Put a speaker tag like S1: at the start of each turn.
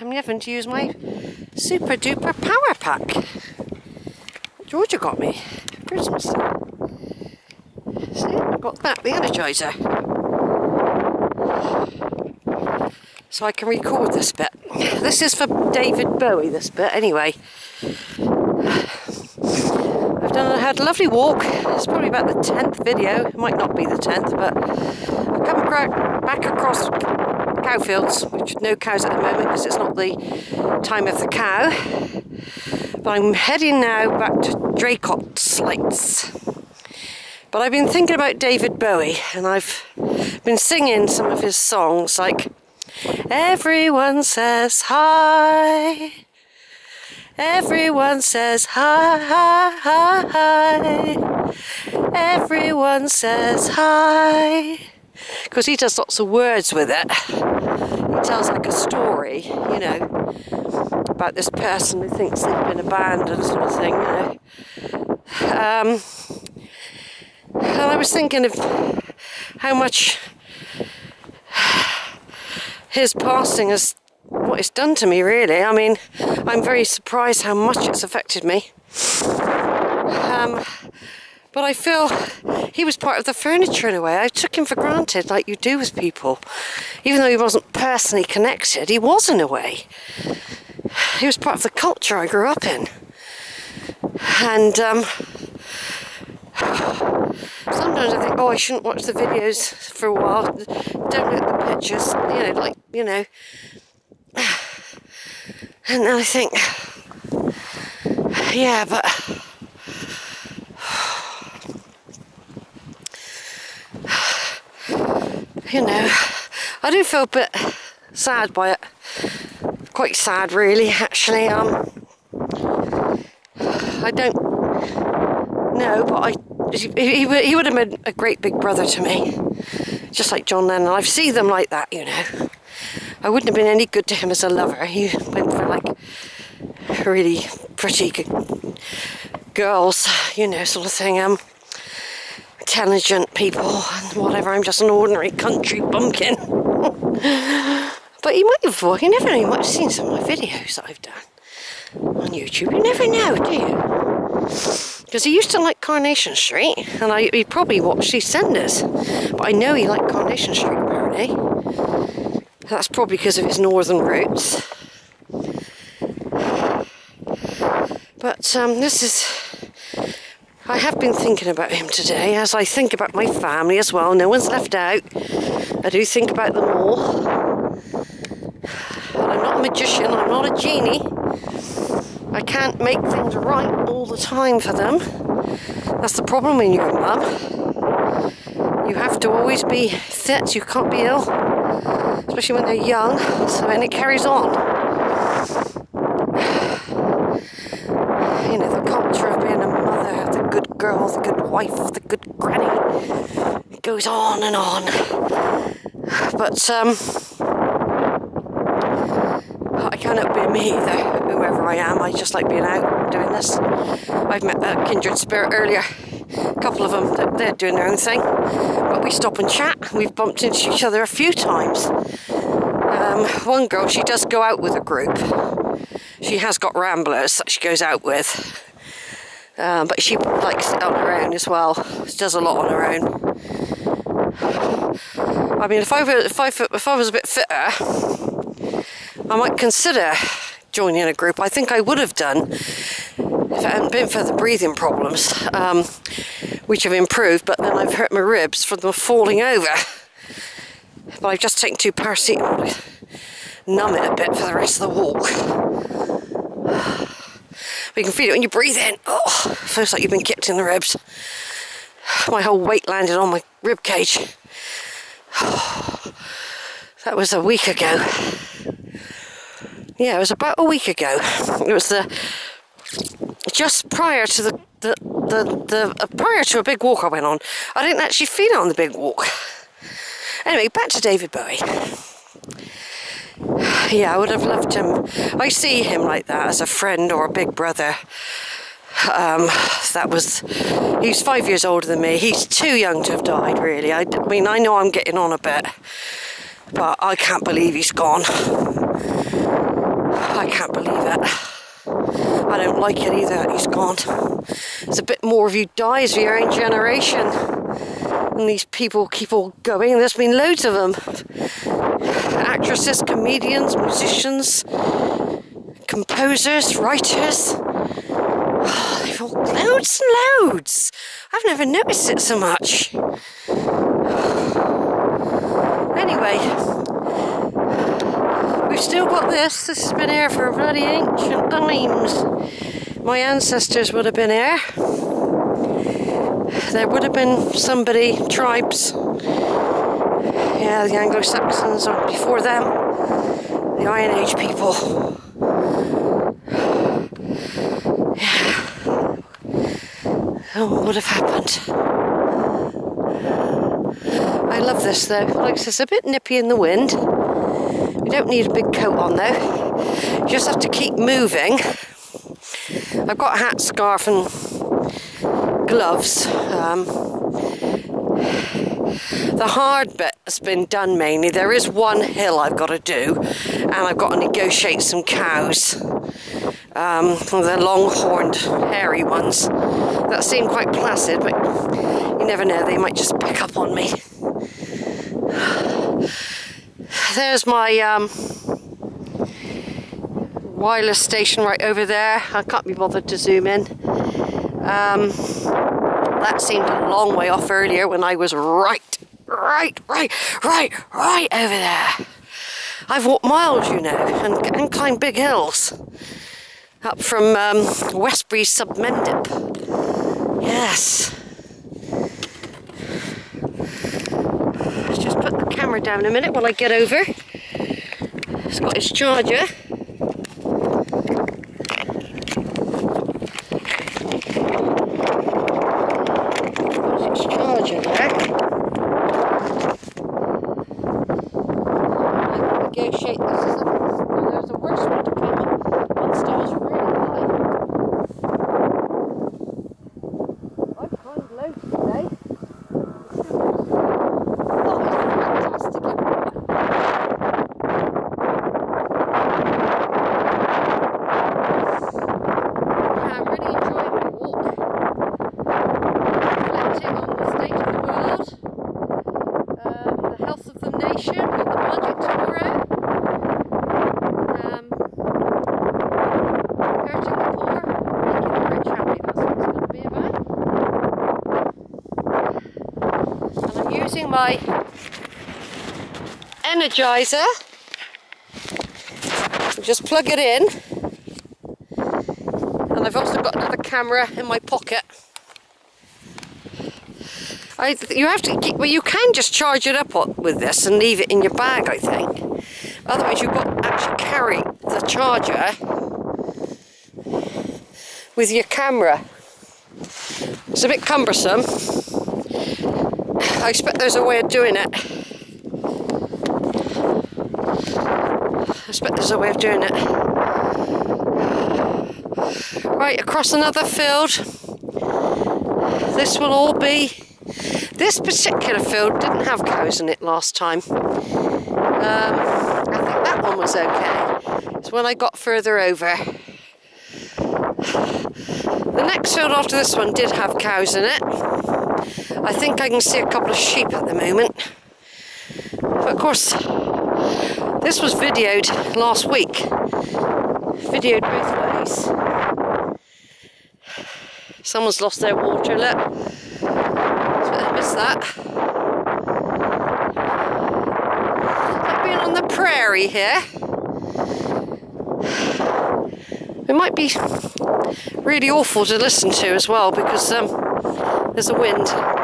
S1: I'm having to use my super duper power pack. Georgia got me for Christmas. See, I got that, the Energizer. So I can record this bit. This is for David Bowie, this bit, anyway. I've done, I had a lovely walk. It's probably about the 10th video. It might not be the 10th, but I've come back across cow fields, which no cows at the moment because it's not the time of the cow. But I'm heading now back to Draycott Sleights. But I've been thinking about David Bowie and I've been singing some of his songs like Everyone says hi. Everyone says hi, hi, hi. Everyone says hi. Because he does lots of words with it. He tells like a story, you know, about this person who thinks they've been abandoned, sort of thing, you know. Um, and I was thinking of how much his passing has what it's done to me really. I mean, I'm very surprised how much it's affected me. Um, but I feel he was part of the furniture in a way. I took him for granted, like you do with people. Even though he wasn't personally connected, he was in a way. He was part of the culture I grew up in. And um, sometimes I think, oh, I shouldn't watch the videos for a while. Don't look at the pictures, you know, like, you know. And then I think, yeah, but you know, I do feel a bit sad by it. Quite sad, really, actually. Um, I don't know, but I he, he, would have been a great big brother to me, just like John Lennon. I've seen them like that, you know. I wouldn't have been any good to him as a lover. He went for like really pretty girls, you know, sort of thing. Um, intelligent people and whatever. I'm just an ordinary country bumpkin. but you might have, you never know. You might have seen some of my videos that I've done on YouTube. You never know, do you? Because he used to like Coronation Street, and I, he probably watched EastEnders. But I know he liked Coronation Street, apparently. That's probably because of his northern roots. But um, this is. I have been thinking about him today as I think about my family as well. No one's left out. I do think about them all. but I'm not a magician, I'm not a genie. I can't make things right all the time for them. That's the problem when you're a mum. You have to always be fit, you can't be ill, especially when they're young, so then it carries on. You know, the culture of being a mother, the good girl, the good wife, the good granny, it goes on and on. But, um, I cannot be me either, whoever I am. I just like being out doing this. I've met a kindred spirit earlier. A couple of them, they're doing their own thing. But we stop and chat. We've bumped into each other a few times. Um, one girl, she does go out with a group. She has got ramblers that she goes out with. Um, but she likes it on her own as well. She does a lot on her own. I mean, if I, were, if I, if I was a bit fitter, I might consider joining a group. I think I would have done if it hadn't been for the breathing problems, um, which have improved, but then I've hurt my ribs from them falling over. But I've just taken two paracetamol numb it a bit for the rest of the walk. But you can feel it when you breathe in. Oh, feels like you've been kicked in the ribs. My whole weight landed on my rib cage. That was a week ago. Yeah, it was about a week ago. It was the just prior to the the the, the uh, prior to a big walk I went on. I didn't actually feel it on the big walk. Anyway, back to David Bowie. Yeah, I would have loved him. I see him like that as a friend or a big brother. Um, that was he's five years older than me. He's too young to have died, really. I, I mean, I know I'm getting on a bit, but I can't believe he's gone. I can't believe it. I don't like it either he's gone. it's a bit more of you dies of your own generation. And these people keep all going. There's been loads of them. Actresses, comedians, musicians, composers, writers. Oh, they've all loads and loads. I've never noticed it so much. Anyway, we've still got this. This has been here for bloody ancient times. My ancestors would have been here. There would have been somebody, tribes. Yeah, the Anglo-Saxons or before them. The Iron Age people. Yeah. What would have happened? I love this though. Like it's a bit nippy in the wind. You don't need a big coat on though. You just have to keep moving. I've got a hat, scarf and gloves. Um, the hard bit has been done mainly. There is one hill I've got to do and I've got to negotiate some cows. Um, the long-horned, hairy ones that seem quite placid, but you never know, they might just pick up on me. There's my um, wireless station right over there. I can't be bothered to zoom in. Um, that seemed a long way off earlier when I was right, right, right, right, right over there. I've walked miles, you know, and, and climbed big hills. Up from um, Westbury Sub Mendip. Yes. Let's just put the camera down a minute while I get over. It's got its charger. Got its charger there. I negotiate this. Is a, oh, there's a worse one to come up. One star's really high. I've climbed loads today. Oh, it's fantastic everywhere. Yeah, I'm really enjoying my walk. Reflecting on the state of the world, um, the health of the nation, with the budget tomorrow. Um, hurting the poor, making the rich happy. That's what it's going to be about. And I'm using my energizer. Just plug it in. And I've also got another camera in my pocket. I, you have to well you can just charge it up with this and leave it in your bag I think. Otherwise you've got to actually carry the charger with your camera. It's a bit cumbersome. I expect there's a way of doing it. I expect there's a way of doing it. Right, across another field. This will all be. This particular field didn't have cows in it last time. Um, I think that one was okay. It's when I got further over. The next field after this one did have cows in it. I think I can see a couple of sheep at the moment. But of course, this was videoed last week. Videoed both ways. Someone's lost their water, look. I missed that. Like being on the prairie here. It might be really awful to listen to as well because um, there's a wind.